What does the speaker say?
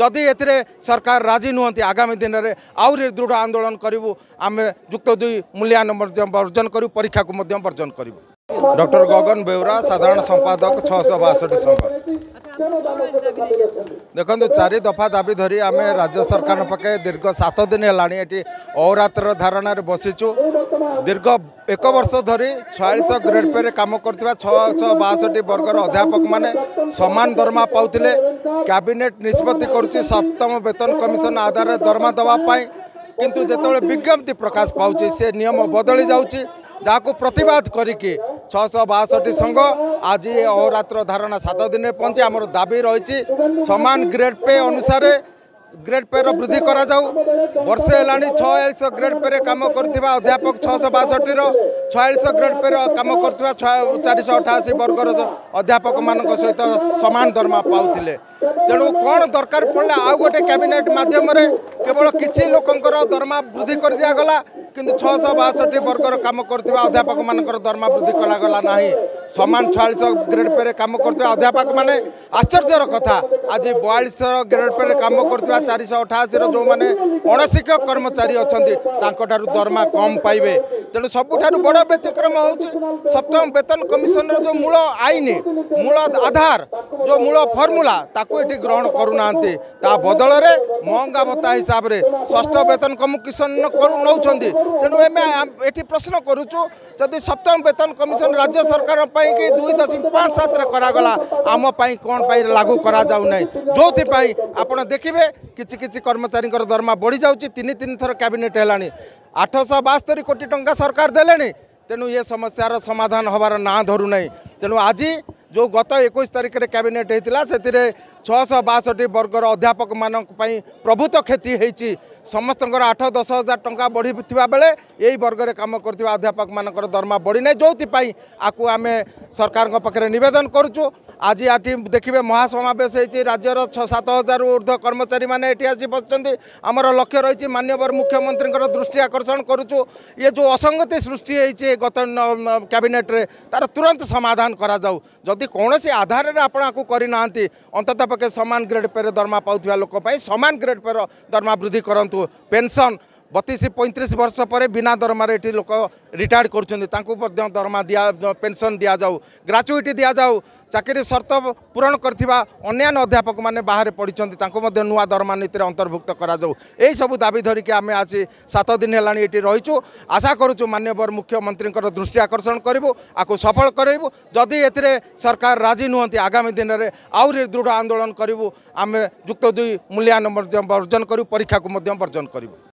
ଯଦି ଏଥିରେ ସରକାର ରାଜି ନୁହନ୍ତି ଆଗାମୀ ଦିନରେ ଆହୁରି ଦୃଢ଼ ଆନ୍ଦୋଳନ କରିବୁ ଆମେ ଯୁକ୍ତ ଦୁଇ ମୂଲ୍ୟାୟନ ମଧ୍ୟ ବର୍ଜନ କରିବୁ ପରୀକ୍ଷାକୁ ମଧ୍ୟ ବର୍ଜନ କରିବୁ ଡକ୍ଟର ଗଗନ ବେହୁରା ସାଧାରଣ ସମ୍ପାଦକ ଛଅଶହ ବାଷଠି ସଂଘ ଦେଖନ୍ତୁ ଚାରି ଦଫା ଦାବି ଧରି ଆମେ ରାଜ୍ୟ ସରକାରଙ୍କ ପାଖେ ଦୀର୍ଘ ସାତ ଦିନ ହେଲାଣି ଏଠି ଅରାତ୍ର ଧାରଣାରେ ବସିଛୁ ଦୀର୍ଘ ଏକ ବର୍ଷ ଧରି ଛୟାଳିଶ ଗ୍ରେଡ଼ ପେରେ କାମ କରୁଥିବା ଛଅଶହ ବାଷଠି ବର୍ଗର ଅଧ୍ୟାପକମାନେ ସମାନ ଦରମା ପାଉଥିଲେ କ୍ୟାବିନେଟ୍ ନିଷ୍ପତ୍ତି କରୁଛି ସପ୍ତମ ବେତନ କମିଶନ ଆଧାରରେ ଦରମା ଦେବା ପାଇଁ କିନ୍ତୁ ଯେତେବେଳେ ବିଜ୍ଞପ୍ତି ପ୍ରକାଶ ପାଉଛି ସେ ନିୟମ ବଦଳି ଯାଉଛି ଯାହାକୁ ପ୍ରତିବାଦ କରିକି ଛଅଶହ ବାଷଠି ସଂଘ ଆଜି ଅହରାତ୍ର ଧାରଣା ସାତ ଦିନରେ ପହଞ୍ଚି ଆମର ଦାବି ରହିଛି ସମାନ ଗ୍ରେଡ଼ ପେ ଅନୁସାରେ ଗ୍ରେଡ୍ ପେର ବୃଦ୍ଧି କରାଯାଉ ବର୍ଷେ ହେଲାଣି ଛୟାଳିଶଶହ ଗ୍ରେଡ୍ ପେରେ କାମ କରୁଥିବା ଅଧ୍ୟାପକ ଛଅଶହ ବାଷଠିର ଛୟାଳିଶଶହ ଗ୍ରେଡ୍ ପେରେ କାମ କରୁଥିବା ଚାରିଶହ ଅଠାଅଶୀ ବର୍ଗର ଅଧ୍ୟାପକମାନଙ୍କ ସହିତ ସମାନ ଦରମା ପାଉଥିଲେ ତେଣୁ କ'ଣ ଦରକାର ପଡ଼ିଲା ଆଉ ଗୋଟେ କ୍ୟାବିନେଟ୍ ମାଧ୍ୟମରେ କେବଳ କିଛି ଲୋକଙ୍କର ଦରମା ବୃଦ୍ଧି କରିଦିଆଗଲା କିନ୍ତୁ ଛଅଶହ ବାଷଠି ବର୍ଗର କାମ କରୁଥିବା ଅଧ୍ୟାପକମାନଙ୍କର ଦରମା ବୃଦ୍ଧି କରାଗଲା ନାହିଁ সমান ছয়াশ গ্রেড পে কাম করতে অধ্যাপক মানে আশ্চর্যর কথা আজ বয়াশ গ্রেড পে কাম করতে চারিশ অঠাশি যে অণশিক্ষক কর্মচারী অনেক তাঁর দরমা কম পাইবে তেমন সবুঠার বড় ব্যতিক্রম হচ্ছে সপ্তম বেতন কমিশনের যে মূল আইন মূল আধার যে মূল ফর্মুলা তাকে এটি গ্রহণ করু না তা বদলরে মহঙ্গা ভত্তা হিসাবে ষষ্ঠ বেতন কমিশন নৌ তেমন এটি প্রশ্ন করুছু যদি সপ্তম বেতন কমিশন রাজ্য সরকার পাই কি দুই দশমিক পাঁচ সাতরে করাগলা আম পাই কোণ পাই লাগু করা যাও না যোথিপাই আপনার দেখবে কিছু কিছু কর্মচারী দরমা বড়ি যাচ্ছে তিন তিন থর ক্যাবিনেট হেলানি আঠশো বাস্তরি কোটি টঙ্কা সরকার দেলে তেমন এ সমস্যার সমাধান হবার না ধরু না তেমন আজ जो गत एक तारिख कैबिनेट होता से छःश बासठी वर्गर अध्यापक मानी प्रभुत क्षति हो समस्त आठ दस हजार टाँचा बढ़ी बेले यही वर्गर कम कर अध्यापक मान दरमा बढ़ी ना जो आपको आम सरकार पाखे नवेदन करुचु आज ये देखिए महासमावेश राज्यर छ सात हजार ऊर्ध कर्मचारी मैंने ये बस आमर लक्ष्य रही मानवर मुख्यमंत्री दृष्टि आकर्षण करुचु ये जो असंगति सृष्टि होती गत क्याबिनेट्रे तार तुरंत समाधान करा जाऊ जदि ଯଦି କୌଣସି ଆଧାରରେ ଆପଣ ଆକୁ କରିନାହାନ୍ତି ଅନ୍ତତଃ ପକ୍ଷେ ସମାନ ଗ୍ରେଡ଼ ପେ'ରେ ଦରମା ପାଉଥିବା ଲୋକ ପାଇଁ ସମାନ ଗ୍ରେଡ଼ ପେର ଦରମା ବୃଦ୍ଧି କରନ୍ତୁ ପେନ୍ସନ୍ बतीस पैंतीस वर्ष पर बिना दरमार ये लोक रिटायर्ड कर दरमा दिया पेनसन दि जाऊ ग्राचुईट दि जाऊ चाकरी सर्त पूरण करन्यान्य मैंने बाहर पढ़ी नुआ दरमा नीति अंतर्भुक्त करसबू दाबी धरिकी आम आज सात दिन है ये रही रहीचु आशा करुचु मानवर मुख्यमंत्री दृष्टि आकर्षण करूँ आपको सफल करूँ जदि ए सरकार राजी नुहति आगामी दिन में आहरी दृढ़ आंदोलन करूँ आम युक्त दुई मूल्यायन बर्जन करूँ परीक्षा को वर्जन करूँ